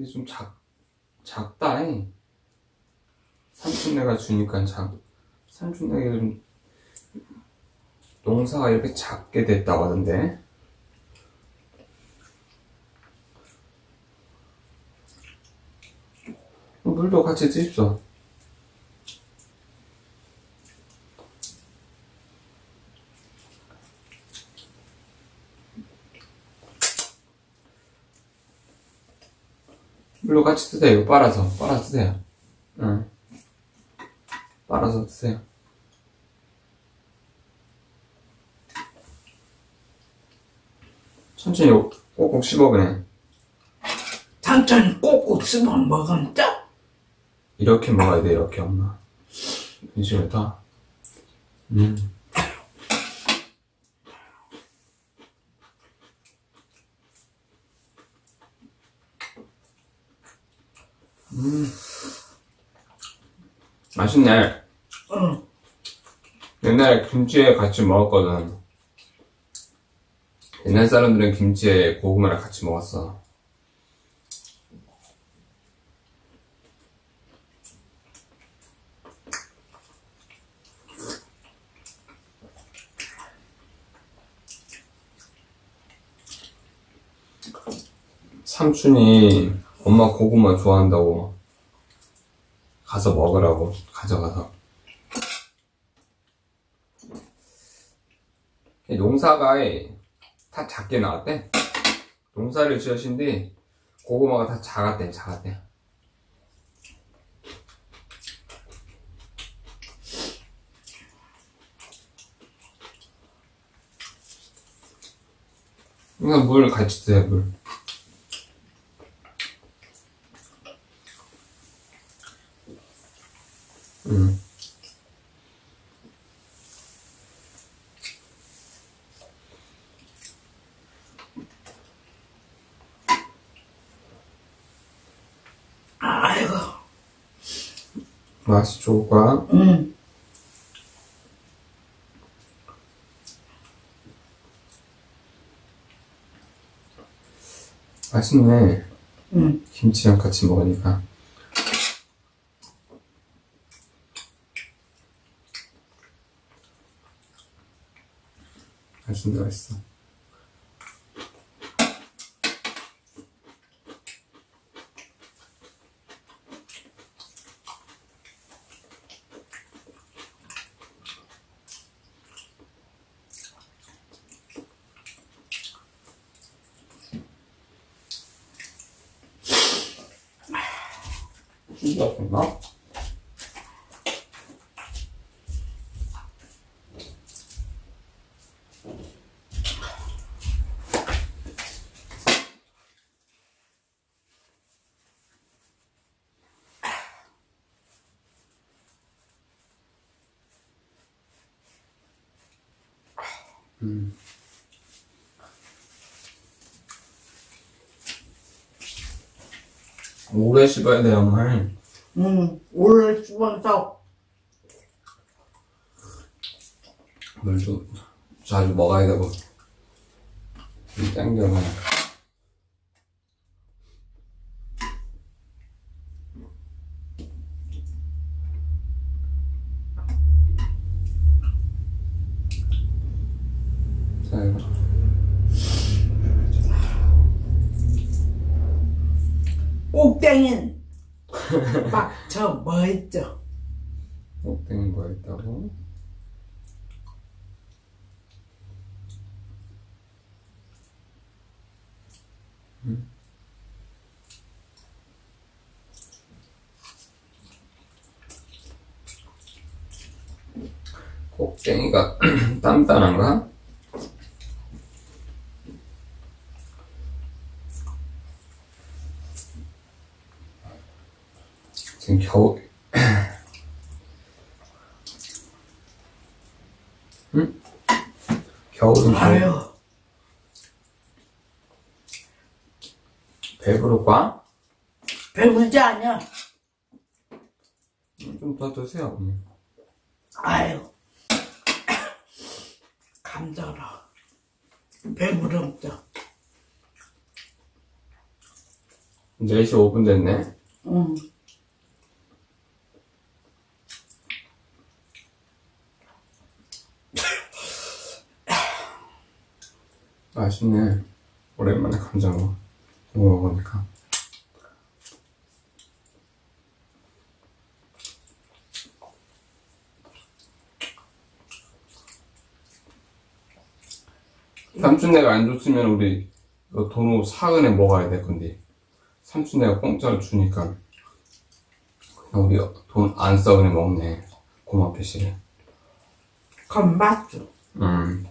근데 좀 작, 작다, 해. 삼촌네가 주니까 작, 삼촌네가 좀, 농사가 이렇게 작게 됐다고 하던데. 물도 같이 드십시오. 물로 같이 드세요. 이거 빨아서, 빨아서 드세요. 응. 빨아서 드세요. 천천히 꼭꼭 씹어, 그냥. 천천히 꼭꼭 씹어 먹으면 이렇게 먹어야 돼, 이렇게, 엄마. 이식을 다. 음. 음. 맛있네. 응. 옛날에 김치에 같이 먹었거든. 옛날 사람들은 김치에 고구마를 같이 먹었어. 삼촌이 엄마 고구마 좋아한다고 가서 먹으라고 가져가서. 농사가 다 작게 나왔대. 농사를 지으신데 고구마가 다 작았대 작았대. 이거 물 같이 드세요 물 음. 아이고. 맛이 좋을 거야. 응. 맛있네. 응. 김치랑 같이 먹으니까. 맛있어. 신기하구나. 음. 오래 씹어야 돼요, 엄마. 응. 오늘 씹어서 물도 자주 먹어야 되고. 좀. 자, 꼭땡인 막저뭐 있죠? 꼭대기 뭐 있다고? 꼭대기가 단단한가? 지금 겨우 응? 겨울은 겨울 아유. 배부를까? 배불지 않냐? 좀 더 드세요. 음. 아유. 감자라. 배부름죠. 4시 5분 됐네. 응. 맛있네. 오랜만에 감자 먹, 먹어보니까. 삼촌네가 안 줬으면 우리 이거 돈으로 사은에 먹어야 될 건데 삼촌네가 공짜로 주니까 그냥 우리 돈 안 써은에 먹네 고맙게 시래 그건 맞죠. 음